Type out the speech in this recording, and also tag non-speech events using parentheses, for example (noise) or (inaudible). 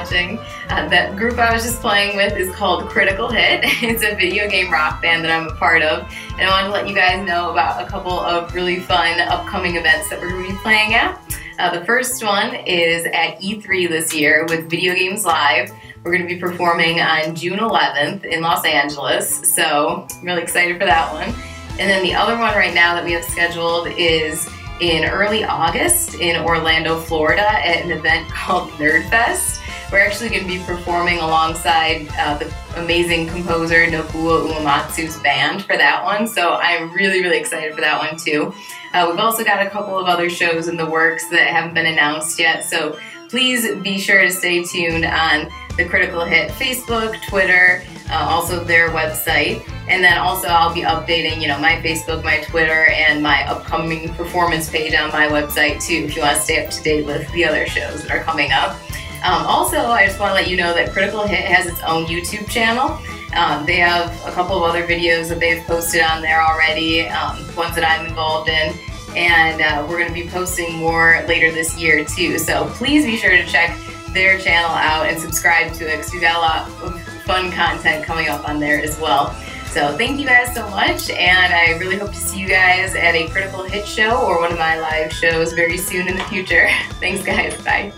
watching. Uh, that group I was just playing with is called Critical Hit. (laughs) It's a video game rock band that I'm a part of. And I wanted to let you guys know about a couple of really fun upcoming events that we're going to be playing at. Uh, the first one is at E3 this year with Video Games Live. We're going to be performing on June 11th in Los Angeles, so I'm really excited for that one. And then the other one right now that we have scheduled is in early August in Orlando, Florida at an event (laughs) called Nerdfest. We're actually going to be performing alongside uh, the amazing composer Nobuo Uematsu's band for that one, so I'm really, really excited for that one too. Uh, we've also got a couple of other shows in the works that haven't been announced yet, so please be sure to stay tuned on the Critical Hit Facebook, Twitter, uh, also their website. And then also I'll be updating, you know, my Facebook, my Twitter, and my upcoming performance page on my website too if you want to stay up to date with the other shows that are coming up. Um, also, I just want to let you know that Critical Hit has its own YouTube channel. Um, they have a couple of other videos that they've posted on there already, um, ones that I'm involved in, and uh, we're going to be posting more later this year too. So please be sure to check their channel out and subscribe to it because we've got a lot of fun content coming up on there as well. So thank you guys so much, and I really hope to see you guys at a Critical Hit show or one of my live shows very soon in the future. (laughs) Thanks, guys. Bye.